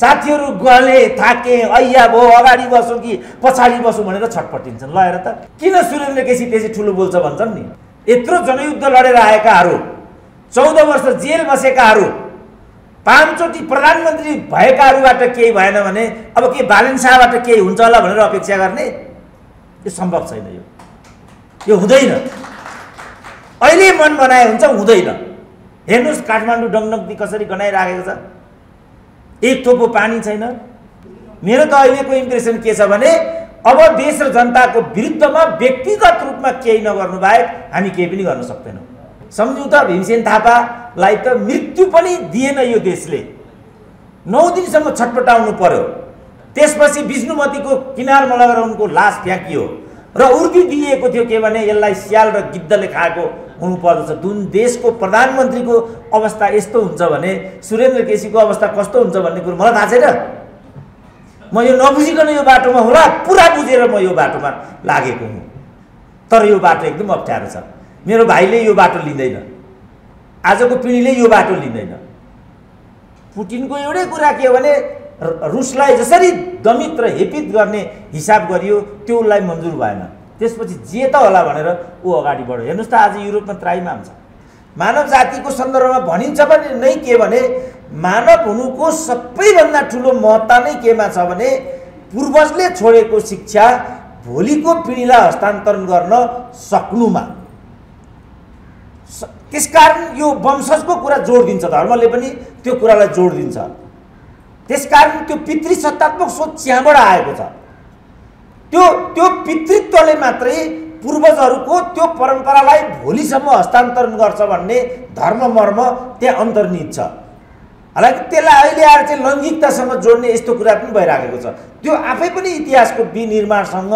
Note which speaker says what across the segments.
Speaker 1: साथीहरू गले थाके ऐया भयो अगाडि बसौँ कि पछाडि बसौँ भनेर छटपटिन्छन्। ल हेर त किन सुरेन्द्र केसी त्यसै ठुलो बोल्छ भन्छन् नि? यत्रो जनयुद्ध लडेर आएकाहरू चौध वर्ष जेल बसेकाहरू पाँचचोटि प्रधानमन्त्री भएकाहरूबाट केही भएन भने अब के बालन शाहबाट केही हुन्छ होला भनेर अपेक्षा गर्ने? यो सम्भव छैन यो। यो हुँदैन। अहिले मन बनाए हुन्छ हुँदैन। हेर्नुहोस् काठमाडौँ डङडङ्ती कसरी गनाइराखेको छ। एक थोपो पानी छैन। मेरो त अहिलेको इम्प्रेसन के छ भने अब देश र जनताको विरुद्धमा व्यक्तिगत रूपमा केही नगर्नु बाहेक हामी केही पनि गर्न सक्दैनौँ। सम्झौता भीमसेन थापालाई त मृत्यु पनि दिएन यो देशले। नौ दिनसम्म छटपटाउनु पर्यो। त्यसपछि विष्णुमतीको किनारमा लगेर उनको लास फ्याँकियो। र उर्दी दिइएको थियो के भने यसलाई स्याल र गिद्धले खाएको हुनुपर्दछ। जुन देशको प्रधानमन्त्रीको अवस्था यस्तो हुन्छ भने सुरेन्द्र केसीको अवस्था कस्तो हुन्छ भन्ने कुरो मलाई थाहा छैन। म यो नबुझिकन यो बाटोमा होला पुरा बुझेर म यो बाटोमा लागेको हुँ। तर यो बाटो एकदम अप्ठ्यारो छ। मेरो भाइले यो बाटो लिँदैन। आजको पिँढीले यो बाटो लिँदैन। पुटिनको एउटै कुरा के हो भने रुसलाई जसरी दमित र हेपित गर्ने हिसाब गरियो त्यो उसलाई मन्जुर भएन। त्यसपछि जे त होला भनेर ऊ अगाडि बढ्यो। हेर्नुहोस् त आज युरोपमा त्राइमाम छ मानव जातिको सन्दर्भमा भनिन्छ भने नै के भने मानव हुनुको सबैभन्दा ठुलो महत्ता नै केमा छ भने पूर्वजले छोडेको शिक्षा भोलिको पिँढीलाई हस्तान्तरण गर्न सक्नुमा। त्यसकारण यो वंशजको कुरा जोड दिन्छ धर्मले पनि त्यो कुरालाई जोड दिन्छ त्यसकारण त्यो पितृसत्तात्मक सोच त्यहाँबाट आएको छ। त्यो त्यो पितृत्वले मात्रै पूर्वजहरूको त्यो परम्परालाई भोलिसम्म हस्तान्तरण गर्छ भन्ने धर्म मर्म त्यहाँ अन्तर्निहित छ। हालाकि त्यसलाई अहिले आएर चाहिँ लैङ्गिकतासँग जोड्ने यस्तो कुरा पनि भइराखेको छ। त्यो आफै पनि इतिहासको विनिर्माणसँग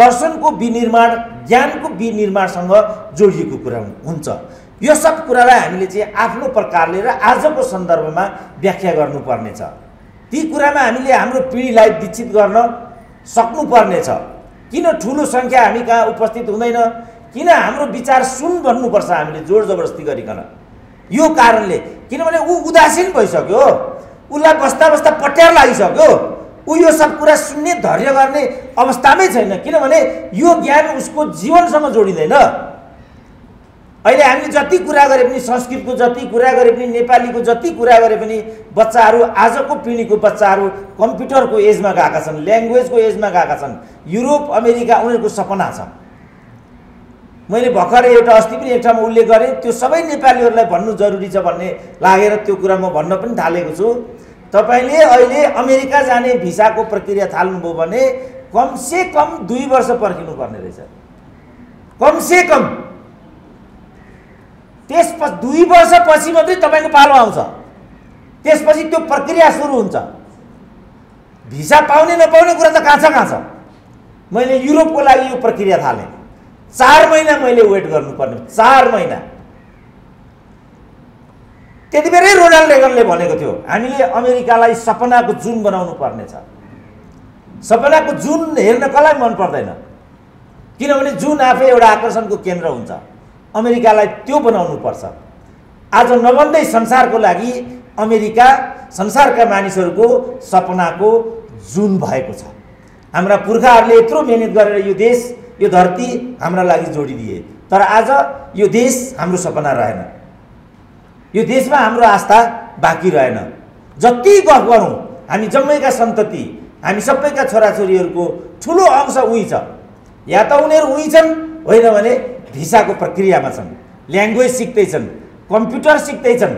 Speaker 1: दर्शनको विनिर्माण ज्ञानको विनिर्माणसँग जोडिएको कुरा हुन्छ। यो सब कुरालाई हामीले चाहिँ आफ्नो प्रकारले र आजको सन्दर्भमा व्याख्या गर्नुपर्नेछ। ती कुरामा हामीले हाम्रो पिँढीलाई दीक्षित गर्न सक्नुपर्नेछ। किन ठुलो सङ्ख्या हामी कहाँ उपस्थित हुँदैन? किन हाम्रो विचार सुन भन्नुपर्छ हामीले जोड जबरजस्ती गरिकन? यो कारणले। किनभने ऊ उदासीन भइसक्यो। उसलाई बस्दा बस्दा पट्यार लागिसक्यो। ऊ यो सब कुरा सुन्ने धैर्य गर्ने अवस्थामै छैन। किनभने यो ज्ञान उसको जीवनसँग जोडिँदैन। अहिले हामीले जति कुरा गरे पनि संस्कृतको जति कुरा गरे पनि नेपालीको जति कुरा गरे पनि बच्चाहरू आजको पिँढीको बच्चाहरू कम्प्युटरको एजमा गएका छन् ल्याङ्ग्वेजको एजमा गएका छन् युरोप अमेरिका उनीहरूको सपना छ। मैले भर्खरै एउटा अस्ति पनि एक ठाउँमा उल्लेख गरेँ त्यो सबै नेपालीहरूलाई भन्नु जरुरी छ भन्ने लागेर त्यो कुरा म भन्न पनि थालेको छु। तपाईँले अहिले अमेरिका जाने भिसाको प्रक्रिया थाल्नुभयो भने कमसे कम दुई वर्ष पर्खिनु पर्ने रहेछ। कमसे कम त्यसपछि दुई वर्षपछि मात्रै तपाईँको पालो आउँछ। त्यसपछि त्यो प्रक्रिया सुरु हुन्छ। भिसा पाउने नपाउने कुरा त कहाँ छ कहाँ छ? मैले युरोपको लागि यो प्रक्रिया थालेँ। चार महिना मैले वेट गर्नुपर्ने। चार महिना। त्यति बेरै रोनाल्ड रेगनले भनेको थियो हामीले अमेरिकालाई सपनाको जुन बनाउनु पर्नेछ सपनाको जुन हेर्न कसलाई मन पर्दैन? किनभने जुन आफै एउटा आकर्षणको केन्द्र हुन्छ। अमेरिकालाई त्यो बनाउनु पर्छ आज नबन्दै संसारको लागि अमेरिका संसारका मानिसहरूको सपनाको जुन भएको छ। हाम्रा पुर्खाहरूले यत्रो मिहिनेत गरेर यो देश यो धरती हाम्रा लागि जोडिदिए। तर आज यो देश हाम्रो सपना रहेन। यो देशमा हाम्रो आस्था बाँकी रहेन। जति गफ गरौँ हामी जम्मैका सन्तति हामी सबैका छोराछोरीहरूको ठुलो अंश उहीँ छ। या त उनीहरू उहीँ छन् होइन भने भिसाको प्रक्रियामा छन् ल्याङ्ग्वेज सिक्दैछन् कम्प्युटर सिक्दैछन्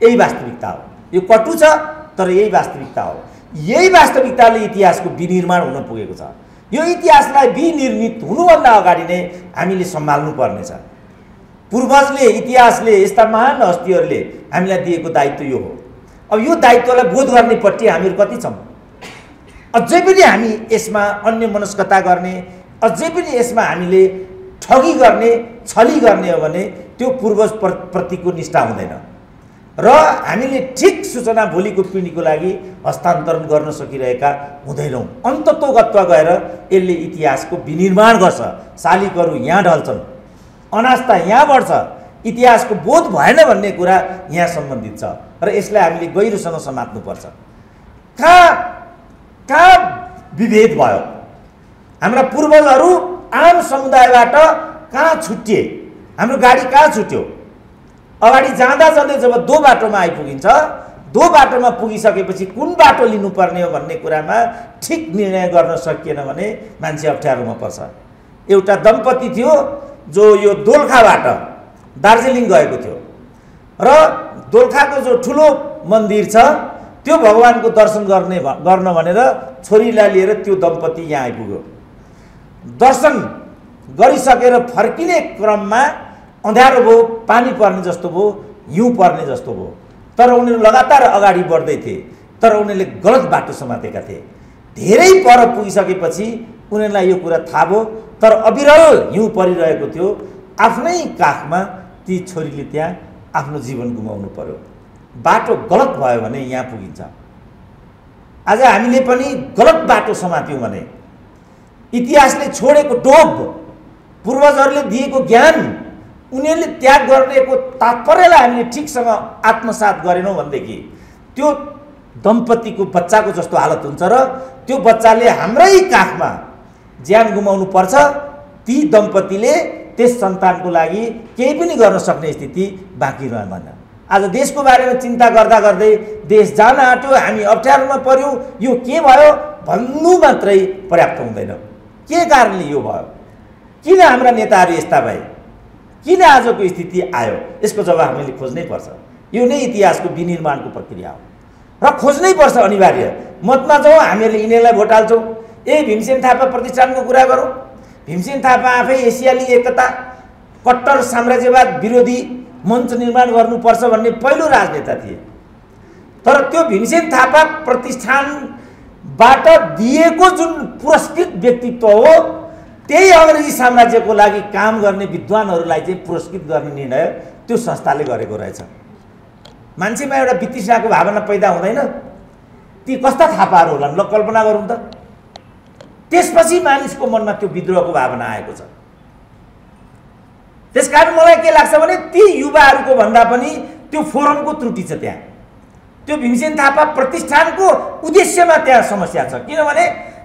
Speaker 1: यही वास्तविकता हो। यो कटु छ तर यही वास्तविकता हो। यही वास्तविकताले इतिहासको विनिर्माण हुन पुगेको छ। यो इतिहासलाई विनिर्मित हुनुभन्दा अगाडि नै हामीले सम्हाल्नु पर्नेछ। पूर्वजले इतिहासले यस्ता महान हस्तीहरूले हामीलाई दिएको दायित्व यो हो। अब यो दायित्वलाई बोध गर्नेपट्टि हामीहरू कति छौँ? अझै पनि हामी यसमा अन्य मनस्कता गर्ने अझै पनि यसमा हामीले ठगी गर्ने छली गर्ने हो भने त्यो पूर्वज प्र प्रतिको निष्ठा हुँदैन। र हामीले ठिक सूचना भोलिको पिँढीको लागि हस्तान्तरण गर्न सकिरहेका हुँदैनौँ। अन्तत्वगत्व गएर यसले इतिहासको विनिर्माण गर्छ। शालिकहरू यहाँ ढल्छन्। अनास्था यहाँ बढ्छ। इतिहासको बोध भएन भन्ने कुरा यहाँ सम्बन्धित छ र यसलाई हामीले गहिरोसँग समात्नुपर्छ। कहाँ कहाँ विभेद भयो? हाम्रा पूर्वजहरू आम समुदायबाट कहाँ छुटिए हाम्रो गाडी कहाँ छुट्यो? अगाडि जाँदा जाँदै जब दो बाटोमा आइपुगिन्छ दो बाटोमा पुगिसकेपछि कुन बाटो लिनुपर्ने हो भन्ने कुरामा ठिक निर्णय गर्न सकिएन भने मान्छे अप्ठ्यारोमा पर्छ। एउटा दम्पति थियो जो यो दोलखाबाट दार्जिलिङ गएको थियो। र दोलखाको जो ठुलो मन्दिर छ त्यो भगवान्को दर्शन गर्ने गर्न भनेर छोरीलाई लिएर त्यो दम्पति यहाँ आइपुग्यो। दर्शन गरिसकेर फर्किने क्रममा अँध्यारो भयो पानी पर्ने जस्तो भयो हिउँ पर्ने जस्तो भयो। तर उनीहरू लगातार अगाडि बढ्दै थिए। तर उनीहरूले गलत बाटो समातेका थिए। धेरै पर पुगिसकेपछि उनीहरूलाई यो कुरा थाहा भयो। तर अविरल हिउँ परिरहेको थियो। आफ्नै काखमा ती छोरीले त्यहाँ आफ्नो जीवन गुमाउनु पर्यो। बाटो गलत भयो भने यहाँ पुगिन्छ। आज हामीले पनि गलत बाटो समात्यौँ भने इतिहासले छोडेको डोब पूर्वजहरूले दिएको ज्ञान उनीहरूले त्याग गरेको तात्पर्यलाई हामीले ठिकसँग आत्मसात गरेनौँ भनेदेखि त्यो दम्पतिको बच्चाको जस्तो हालत हुन्छ र त्यो बच्चाले हाम्रै काखमा ज्यान गुमाउनु पर्छ ती दम्पतिले त्यस सन्तानको लागि केही पनि गर्न सक्ने स्थिति बाँकी रहँदैन आज देशको बारेमा चिन्ता गर्दा गर्दै देश जान आँट्यो हामी अप्ठ्यारोमा पऱ्यौँ यो के भयो भन्नु मात्रै पर्याप्त हुँदैन। के कारणले यो भयो? किन हाम्रा नेताहरू यस्ता भए? किन आजको स्थिति आयो? यसको जवाब हामीले खोज्नै पर्छ। यो नै इतिहासको विनिर्माणको प्रक्रिया हो। र खोज्नै पर्छ अनिवार्य। मतमा जाउँ हामीहरूले यिनीहरूलाई भोट हाल्छौँ। ए भीमसेन थापा प्रतिष्ठानको कुरा गरौँ। भीमसेन थापा आफै एसियाली एकता कट्टर साम्राज्यवाद विरोधी मञ्च निर्माण गर्नुपर्छ भन्ने पहिलो राजनेता थिए। तर त्यो भीमसेन थापा प्रतिष्ठानबाट दिएको जुन पुरस्कृत व्यक्तित्व हो त्यही अङ्ग्रेजी साम्राज्यको लागि काम गर्ने विद्वानहरूलाई चाहिँ पुरस्कृत गर्ने निर्णय त्यो संस्थाले गरेको रहेछ। मान्छेमा एउटा वित्तिसाको भावना पैदा हुँदैन। ती कस्ता थापाहरू होलान् ल कल्पना गरौँ त। त्यसपछि मानिसको मनमा त्यो विद्रोहको भावना आएको छ। त्यस कारण मलाई के लाग्छ भने ती युवाहरूको भन्दा पनि त्यो फोरमको त्रुटि छ त्यहाँ। त्यो भीमसेन थापा प्रतिष्ठानको उद्देश्यमा त्यहाँ समस्या छ। किनभने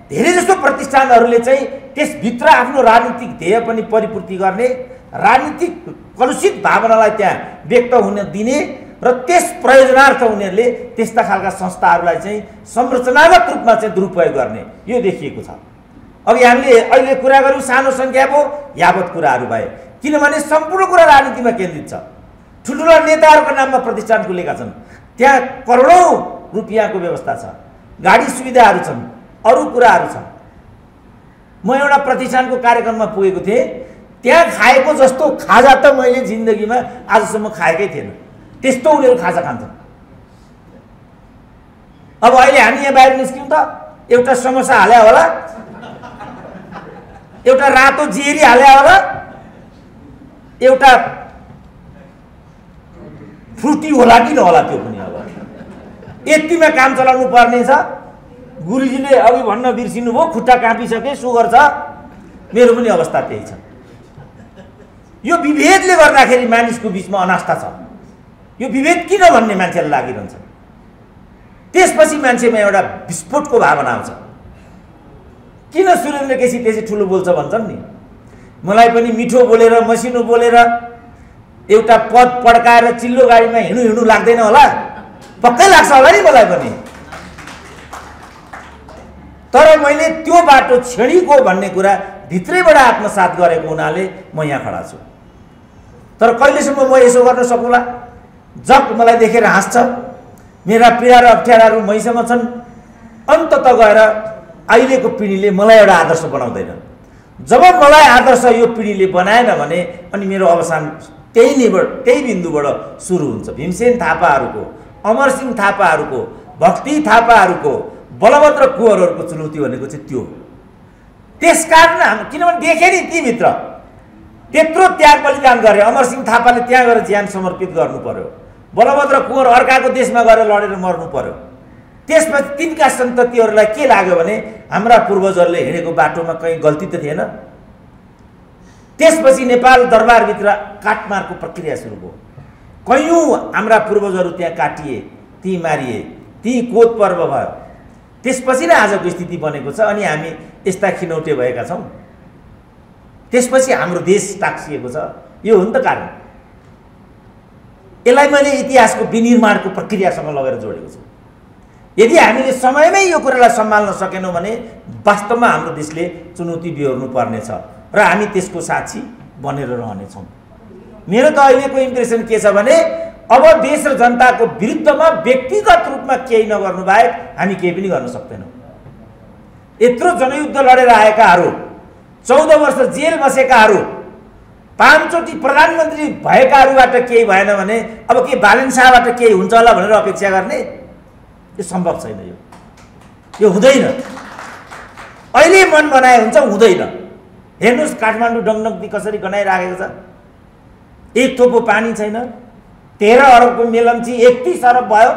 Speaker 1: धेरै जस्तो प्रतिष्ठानहरूले चाहिँ त्यसभित्र आफ्नो राजनीतिक ध्येय पनि परिपूर्ति गर्ने राजनीतिक कलुषित भावनालाई त्यहाँ व्यक्त हुन दिने र त्यस प्रयोजनार्थ उनीहरूले त्यस्ता खालका संस्थाहरूलाई चाहिँ संरचनागत रूपमा चाहिँ दुरुपयोग गर्ने यो देखिएको छ। अघि हामीले अहिले कुरा गऱ्यौँ सानो सङ्ख्याको यावत कुराहरू भए। किनभने सम्पूर्ण कुरा राजनीतिमा केन्द्रित छ। ठुल्ठुला नेताहरूको नाममा प्रतिष्ठान खुलेका छन्। त्यहाँ करोडौँ रुपियाँको व्यवस्था छ। गाडी सुविधाहरू छन् अरू कुराहरू छन्। म एउटा प्रतिष्ठानको कार्यक्रममा पुगेको थिएँ। त्यहाँ खाएको जस्तो खाजा त मैले जिन्दगीमा आजसम्म खाएकै थिएन। त्यस्तो उनीहरू खाजा खान्छन्। अब अहिले हामी यहाँ बाहिर निस्क्यौँ त एउटा समोसा हाल्या होला एउटा रातो जेरी हाल्या होला एउटा फ्रुटी होला कि नहोला त्यो पनि? यतिमा काम चलाउनु पर्ने छ। गुरुजीले अघि भन्न बिर्सिनु भयो खुट्टा काँपिसके सुगर छ। मेरो पनि अवस्था त्यही छ। यो विभेदले गर्दाखेरि मानिसको बिचमा अनास्था छ। यो विभेद किन भन्ने मान्छेलाई लागिरहन्छ? त्यसपछि मान्छेमा एउटा विस्फोटको भावना आउँछ। किन सुरेन्द्र केसी त्यसै ठुलो बोल्छ भन्छन् नि? मलाई पनि मिठो बोलेर मसिनो बोलेर एउटा पद पड्काएर चिल्लो गाडीमा हिँड्नु हिँड्नु लाग्दैन होला। पक्कै लाग्छ होला नि मलाई पनि। तर मैले त्यो बाटो छेडीको भन्ने कुरा भित्रैबाट आत्मसात गरेको हुनाले म यहाँ खडा छु। तर कहिलेसम्म म यसो गर्न सकौँला? जब मलाई देखेर हाँस्छ। मेरा पीडा र अप्ठ्याराहरू मैसँग छन्। अन्तत गएर अहिलेको पिँढीले मलाई एउटा आदर्श बनाउँदैन। जब मलाई आदर्श यो पिँढीले बनाएन भने अनि मेरो अवसान त्यही नेबाट त्यही बिन्दुबाट सुरु हुन्छ। भीमसेन थापाहरूको अमरसिंह थापाहरूको भक्ति थापाहरूको बलभद्र कुवरहरूको चुनौती भनेको चाहिँ त्यो त्यस कारण हाम किनभने देखेँ नि तीभित्र। त्यत्रो त्याग बलिदान गरे अमरसिंह थापाले त्यहाँ गएर ज्यान समर्पित गर्नु पर्यो बलभद्र कुँवर अर्काको देशमा गएर लडेर मर्नु पर्यो त्यसपछि तिनका सन्ततिहरूलाई के लाग्यो भने हाम्रा पूर्वजहरूले हिँडेको बाटोमा कहीँ गल्ती त थिएन। त्यसपछि नेपाल दरबारभित्र काटमारको प्रक्रिया सुरु भयो। कैयौँ हाम्रा पूर्वजहरू त्यहाँ काटिए ती मारिए ती कोत पर्व भयो। त्यसपछि नै आजको स्थिति बनेको छ अनि हामी यस्ता खिनौटे भएका छौँ। त्यसपछि हाम्रो देश टाक्सिएको छ। यो हो नि त कारण। यसलाई मैले इतिहासको विनिर्माणको प्रक्रियासँग लगेर जोडेको छु। यदि हामीले समयमै यो कुरालाई सम्हाल्न सकेनौँ भने वास्तवमा हाम्रो देशले चुनौती बिहोर्नु पर्नेछ र हामी त्यसको साक्षी बनेर रहनेछौँ। मेरो त अहिलेको इम्प्रेसन के छ भने अब देश र जनताको विरुद्धमा व्यक्तिगत रूपमा केही नगर्नु बाहेक हामी केही पनि गर्न सक्दैनौँ। यत्रो जनयुद्ध लडेर आएकाहरू चौध वर्ष जेल बसेकाहरू पाँचचोटि प्रधानमन्त्री भएकाहरूबाट केही भएन भने अब के बालन शाहबाट केही हुन्छ होला भनेर अपेक्षा गर्ने? यो सम्भव छैन यो। यो हुँदैन। अहिले मन बनाए हुन्छ हुँदैन। हेर्नुहोस् काठमाडौँ डङडङ्ती कसरी गनाइराखेको छ। एक थोपो पानी छैन। तेह्र अरबको मेलम्ची एकतिस अरब भयो।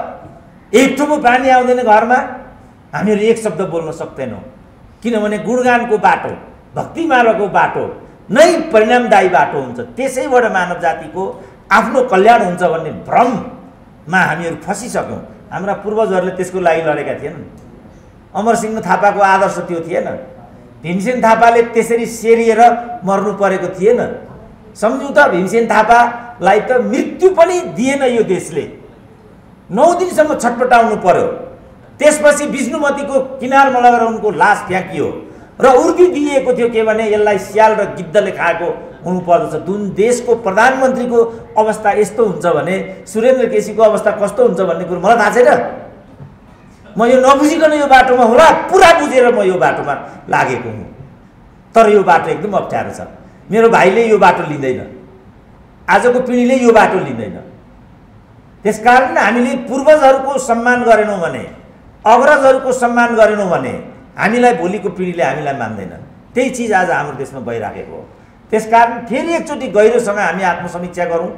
Speaker 1: एक थोपो पानी आउँदैन घरमा। हामीहरू एक शब्द बोल्न सक्दैनौँ। किनभने गुणगानको बाटो भक्तिमालाको बाटो नै परिणामदायी बाटो हुन्छ। त्यसैबाट मानव जातिको आफ्नो कल्याण हुन्छ भन्ने भ्रममा हामीहरू फसिसक्यौँ। हाम्रा पूर्वजहरूले त्यसको लागि लडेका थिएनन्। अमरसिंह थापाको आदर्श त्यो थिएन। भीमसेन थापाले त्यसरी सेरिएर मर्नु परेको थिएन। सम्झौँ त भीमसेन थापालाई त मृत्यु पनि दिएन यो देशले। नौ दिनसम्म छटपटाउनु पर्यो। त्यसपछि विष्णुमतीको किनारमा लगेर उनको लास फ्याँकियो र उर्दी दिइएको थियो के भने यसलाई स्याल र गिद्धले खाएको हुनुपर्दछ जुन देशको प्रधानमन्त्रीको अवस्था यस्तो हुन्छ भने सुरेन्द्र केसीको अवस्था कस्तो हुन्छ भन्ने कुरो मलाई थाहा छैन। म यो नबुझिकन यो बाटोमा होला पुरा बुझेर म यो बाटोमा लागेको हुँ। तर यो बाटो एकदम अप्ठ्यारो छ। मेरो भाइले यो बाटो लिँदैन। आजको पिँढीले यो बाटो लिँदैन। त्यसकारण हामीले पूर्वजहरूको सम्मान गरेनौँ भने अग्रजहरूको सम्मान गरेनौँ भने हामीलाई भोलिको पिँढीले हामीलाई मान्दैन। त्यही चिज आज हाम्रो देशमा भइराखेको हो। त्यसकारण फेरि एकचोटि गहिरोसँग हामी आत्मसमीक्षा गरौँ।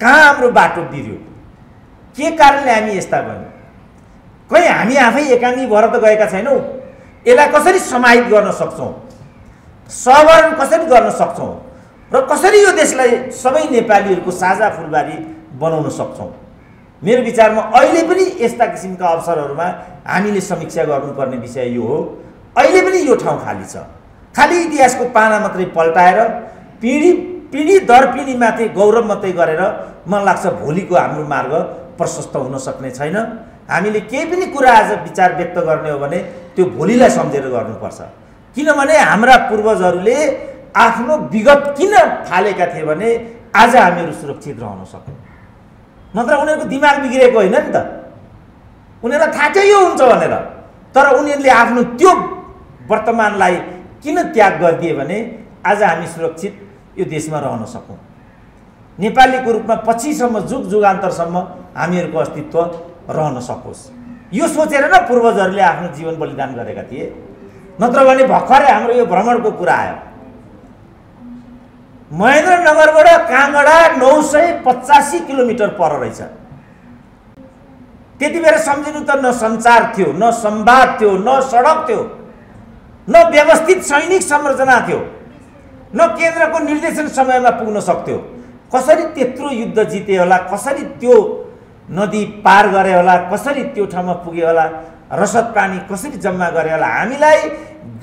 Speaker 1: कहाँ हाम्रो बाटो बिर्यो के कारणले हामी यस्ता गयौँ कहीँ हामी आफै एकाङ्गी भएर त गएका छैनौँ। यसलाई कसरी समाहित गर्न सक्छौँ? सवरण कसरी गर्न सक्छौँ? र कसरी यो देशलाई सबै नेपालीहरूको साझा फुलबारी बनाउन सक्छौँ? मेरो विचारमा अहिले पनि यस्ता किसिमका अवसरहरूमा हामीले समीक्षा गर्नुपर्ने विषय यो हो। अहिले पनि यो ठाउँ खाली छ। खालि इतिहासको पाना मात्रै पल्टाएर पिँढी पिँढी दर पिँढीमाथि गौरव मात्रै गरेर मलाई लाग्छ भोलिको हाम्रो मार्ग प्रशस्त हुन सक्ने छैन। हामीले केही पनि कुरा आज विचार व्यक्त गर्ने हो भने त्यो भोलिलाई सम्झेर गर्नुपर्छ। किनभने हाम्रा पूर्वजहरूले आफ्नो विगत किन थालेका थिए भने आज हामीहरू सुरक्षित रहन सक्यौँ। नत्र उनीहरूको दिमाग बिग्रेको होइन नि त। उनीहरूलाई थाहा चाहिँ यो हुन्छ भनेर। तर उनीहरूले आफ्नो त्यो वर्तमानलाई किन त्याग गरिदिए भने आज हामी सुरक्षित यो देशमा रहन सकौँ नेपालीको रूपमा पछिसम्म जुग जुगान्तरसम्म हामीहरूको अस्तित्व रहन सकोस्। यो सोचेर न पूर्वजहरूले आफ्नो जीवन बलिदान गरेका थिए। नत्र भने भर्खरै हाम्रो यो भ्रमणको कुरा आयो। महेन्द्रनगरबाट काँगडा नौ सय पचासी किलोमिटर पर रहेछ। त्यति बेला सम्झिनु त न सञ्चार थियो न संवाद थियो न सडक थियो न व्यवस्थित सैनिक संरचना थियो न केन्द्रको निर्देशन समयमा पुग्न सक्थ्यो। कसरी त्यत्रो युद्ध जिते होला कसरी त्यो नदी पार गरे होला कसरी त्यो ठाउँमा पुग्यो होला रसद पानी कसरी जम्मा गरे होला हामीलाई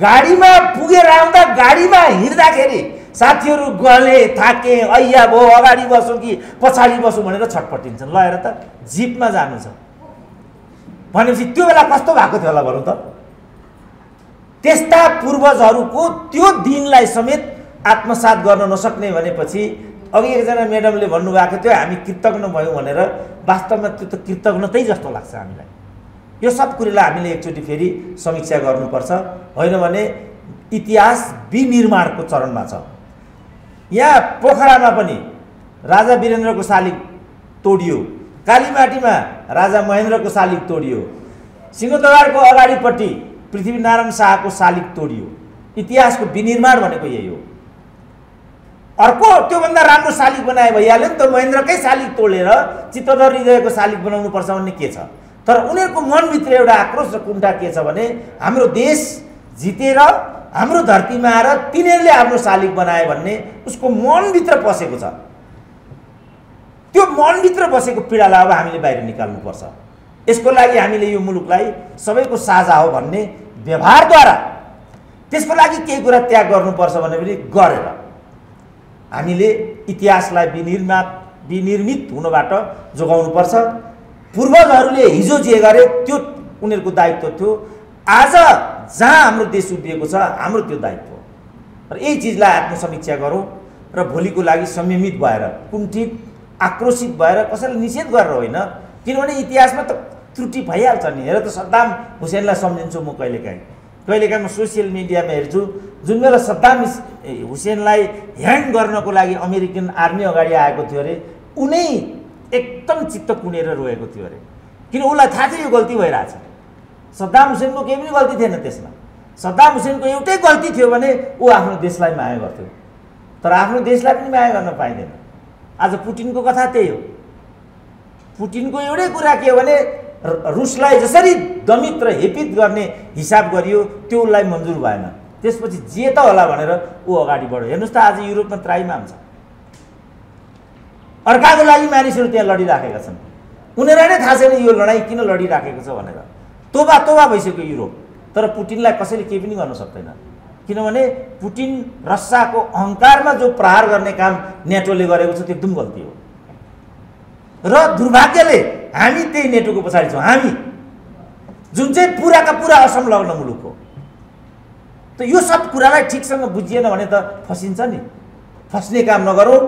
Speaker 1: गाडीमा पुगेर आउँदा गाडीमा हिँड्दाखेरि साथीहरू गले थाके ऐया भो अगाडि बसौँ कि पछाडि बसौँ भनेर छटपटिन्छन्। ल हेर त जिपमा जानु छ। भनेपछि त्यो बेला कस्तो भएको थियो होला भनौँ त। त्यस्ता पूर्वजहरूको त्यो दिनलाई समेत आत्मसात गर्न नसक्ने भनेपछि अघि एकजना म्याडमले भन्नुभएको थियो हामी कृतज्ञ भयौँ भनेर। वास्तवमा त्यो त कृतज्ञतै जस्तो लाग्छ हामीलाई। यो सब कुरोलाई हामीले एकचोटि फेरि समीक्षा गर्नुपर्छ। होइन भने इतिहास विनिर्माणको चरणमा छ। यहाँ पोखरामा पनि राजा वीरेन्द्रको शालिग तोडियो। कालीमाटीमा राजा महेन्द्रको शालिग तोडियो। सिंहदरबारको अगाडिपट्टि पृथ्वीनारायण शाहको शालिग तोडियो। इतिहासको विनिर्माण भनेको यही हो। अर्को त्योभन्दा राम्रो शालिग बनाए भइहाल्यो नि त महेन्द्रकै शालिग तोडेर चित्तदर हृदयको शालिग बनाउनुपर्छ भन्ने के छ? तर उनीहरूको मनभित्र एउटा आक्रोश र कुण्ठा के छ भने हाम्रो देश जितेर हाम्रो धरतीमा आएर तिनीहरूले आफ्नो शालिग बनाए भन्ने उसको मनभित्र पसेको छ। त्यो मनभित्र बसेको पीडालाई अब हामीले बाहिर निकाल्नुपर्छ। यसको लागि हामीले यो मुलुकलाई सबैको साझा हो भन्ने व्यवहारद्वारा त्यसको लागि केही कुरा त्याग गर्नुपर्छ भने पनि गरेर हामीले इतिहासलाई विनिर्मा विनिर्मित हुनबाट जोगाउनुपर्छ। पूर्वजहरूले हिजो जे गरे त्यो उनीहरूको दायित्व थियो। आज जहाँ हाम्रो देश उभिएको छ हाम्रो त्यो दायित्व। र यही चिजलाई आत्मसमीक्षा गरौँ र भोलिको लागि संयमित भएर कुण्ठित आक्रोशित भएर कसैलाई निषेध गरेर होइन किनभने इतिहासमा त त्रुटि भइहाल्छ नि। हेर त सद्दाम हुसेनलाई सम्झिन्छु म कहिलेकाहीँ। कहिलेकाहीँ म सोसियल मिडियामा हेर्छु जुन बेला सद्दाम हुसेनलाई ह्यान्ड गर्नको लागि अमेरिकन आर्मी अगाडि आएको थियो अरे उनै एकदम चित्त कुनेर रोएको थियो अरे। किन उसलाई थाहा थियो यो गल्ती भइरहेछ। सद्दाम हुसेनको केही पनि गल्ती थिएन त्यसमा। सद्दाम हुसेनको एउटै गल्ती थियो भने ऊ आफ्नो देशलाई माया गर्थ्यो। तर आफ्नो देशलाई पनि माया गर्न पाइँदैन। आज पुटिनको कथा त्यही हो। पुटिनको एउटै कुरा के हो भने रुसलाई जसरी दमित र हेपित गर्ने हिसाब गरियो त्यो उसलाई मन्जुर भएन। त्यसपछि जे त होला भनेर ऊ अगाडि बढ्यो। हेर्नुहोस् त आज युरोपमा त्राइमाम छ अर्काको लागि मानिसहरू त्यहाँ लडिराखेका छन्। उनीहरूलाई नै थाहा छैन यो लडाइँ किन लडिराखेको छ भनेर। तोबा तोबा भइसक्यो युरोप। तर पुटिनलाई कसैले केही पनि गर्न सक्दैन। किनभने पुटिन रसियाको अहङ्कारमा जो प्रहार गर्ने काम नेटोले गरेको छ त्यो एकदम गल्ती हो। र दुर्भाग्यले हामी त्यही नेटोको पछाडि छौँ। हामी जुन चाहिँ पुराका पुरा असंलग्न मुलुक हो। त यो सब कुरालाई ठिकसँग बुझिएन भने त फसिन्छ नि। फस्ने काम नगरौँ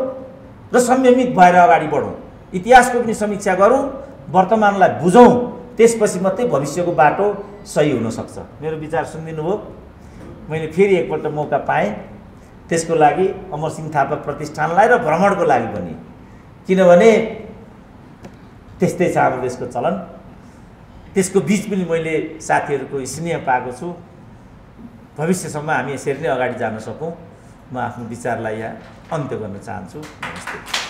Speaker 1: र संयमित भएर अगाडि बढौँ। इतिहासको पनि समीक्षा गरौँ वर्तमानलाई बुझौँ त्यसपछि मात्रै भविष्यको बाटो सही हुनसक्छ मेरो विचार सुनिदिनु भयो मैले फेरि एकपल्ट मौका पाएँ। त्यसको लागि अमरसिंह थापा प्रतिष्ठानलाई र भ्रमणको लागि पनि। किनभने त्यस्तै छ हाम्रो देशको चलन। त्यसको बिच पनि मैले साथीहरूको स्नेह पाएको छु। भविष्यसम्म हामी यसरी नै अगाडि जान सकौँ। म आफ्नो विचारलाई यहाँ अन्त्य गर्न चाहन्छु। नमस्ते।